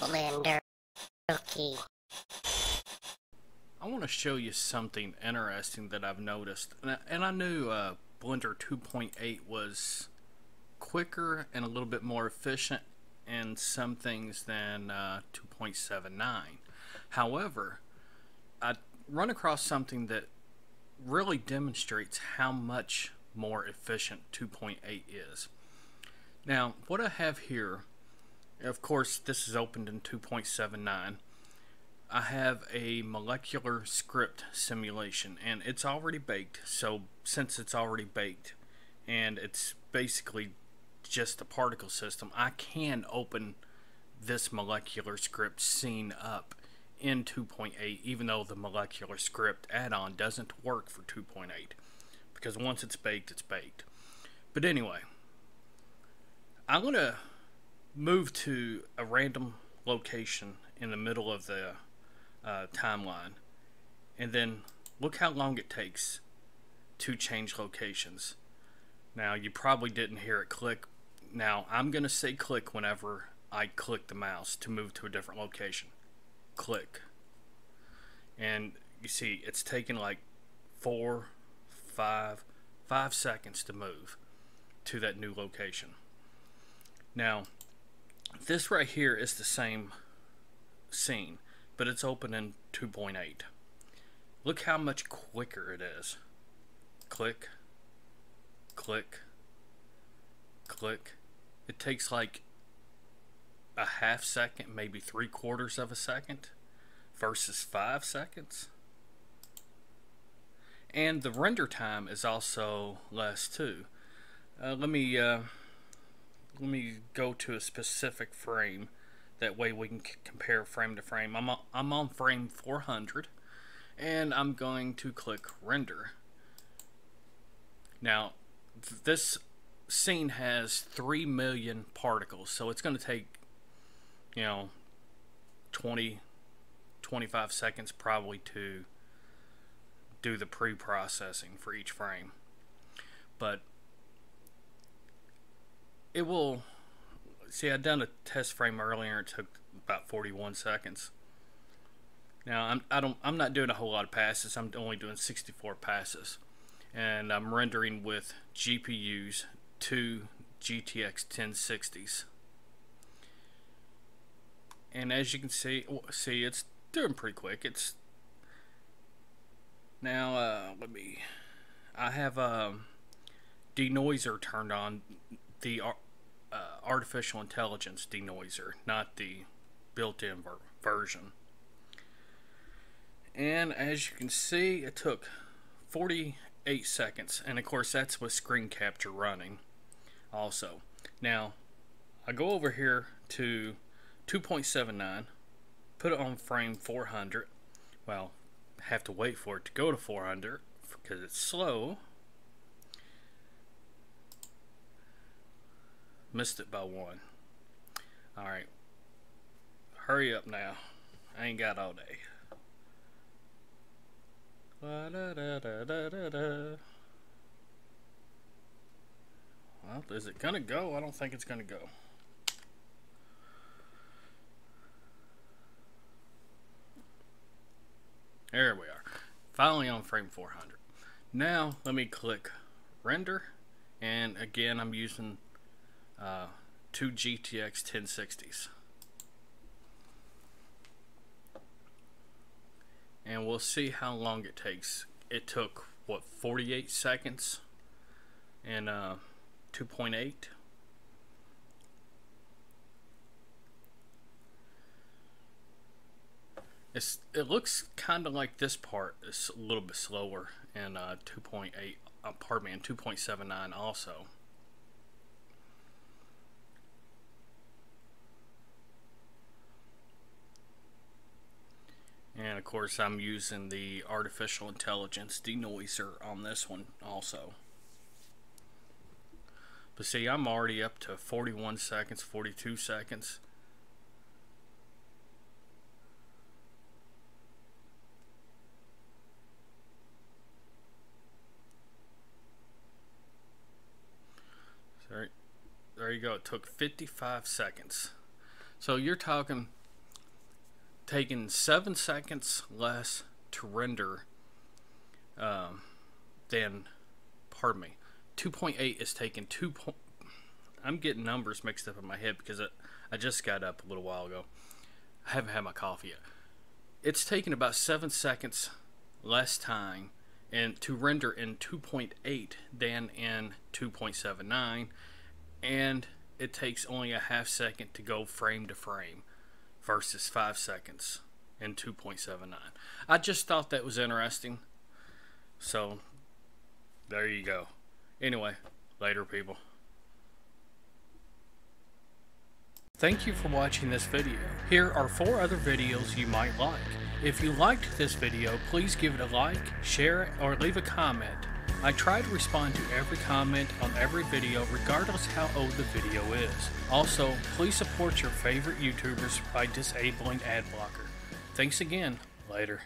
Blender. I want to show you something interesting that I've noticed. And I, and I knew uh, Blender 2.8 was quicker and a little bit more efficient in some things than uh, 2.79. However, I run across something that really demonstrates how much more efficient 2.8 is. Now, what I have here, of course, this is opened in 2.79. I have a molecular script simulation and it's already baked. So, since it's already baked and it's basically just a particle system, I can open this molecular script scene up in 2.8 even though the molecular script add-on doesn't work for 2.8 because once it's baked it's baked but anyway I'm gonna move to a random location in the middle of the uh, timeline and then look how long it takes to change locations now you probably didn't hear it click now I'm gonna say click whenever I click the mouse to move to a different location click. And you see, it's taking like four, five, five seconds to move to that new location. Now, this right here is the same scene, but it's open in 2.8. Look how much quicker it is. Click, click, click. It takes like a half second, maybe three quarters of a second versus five seconds. And the render time is also less too. Uh, let me uh, let me go to a specific frame. That way we can compare frame to frame. I'm on, I'm on frame 400 and I'm going to click render. Now this scene has 3 million particles so it's going to take you know 20 25 seconds probably to do the pre-processing for each frame but it will see I'd done a test frame earlier it took about 41 seconds. Now I'm I don't I'm not doing a whole lot of passes I'm only doing 64 passes. And I'm rendering with GPUs two GTX 1060s and as you can see see it's doing pretty quick it's now uh, let me I have um, denoiser turned on the uh, artificial intelligence denoiser not the built-in ver version. And as you can see it took 48 seconds and of course that's with screen capture running also. Now I go over here to 2.79 put it on frame 400 well have to wait for it to go to 400 because it's slow missed it by one. Alright. Hurry up now. I ain't got all day. Da, da, da, well is it gonna go? I don't think it's gonna go. There we are. Finally on frame 400. Now let me click render. And again I'm using uh, two GTX 1060s. And we'll see how long it takes. It took what 48 seconds and uh, 2.8 It's, it looks kind of like this part is a little bit slower in uh, 2.8, uh, pardon me, in 2.79 also. And of course I'm using the artificial intelligence denoiser on this one also. But see, I'm already up to 41 seconds, 42 seconds. There, there you go. It took 55 seconds. So you're talking taking seven seconds less to render um, than, pardon me, 2.8 is taking two. Po- I'm getting numbers mixed up in my head because it, I just got up a little while ago. I haven't had my coffee yet. It's taking about seven seconds less time and to render in 2.8 than in 2.79 and it takes only a half second to go frame to frame versus 5 seconds in 2.79 i just thought that was interesting so there you go anyway later people Thank you for watching this video. Here are four other videos you might like. If you liked this video, please give it a like, share it, or leave a comment. I try to respond to every comment on every video regardless how old the video is. Also, please support your favorite YouTubers by disabling ad blocker. Thanks again. Later.